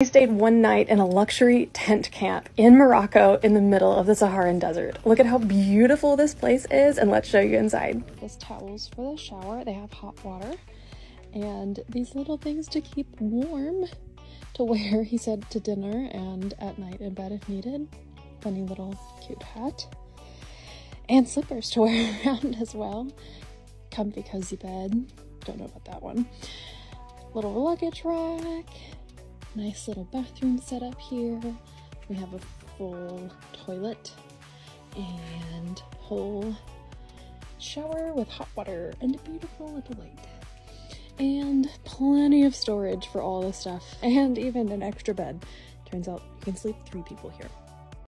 I stayed one night in a luxury tent camp in Morocco in the middle of the Saharan desert. Look at how beautiful this place is and let's show you inside. This towels for the shower. They have hot water and these little things to keep warm to wear, he said, to dinner and at night in bed if needed. Funny little cute hat. And slippers to wear around as well. Comfy cozy bed. Don't know about that one. Little luggage rack Nice little bathroom setup here. We have a full toilet and whole shower with hot water and a beautiful little light. And plenty of storage for all the stuff and even an extra bed. Turns out you can sleep three people here.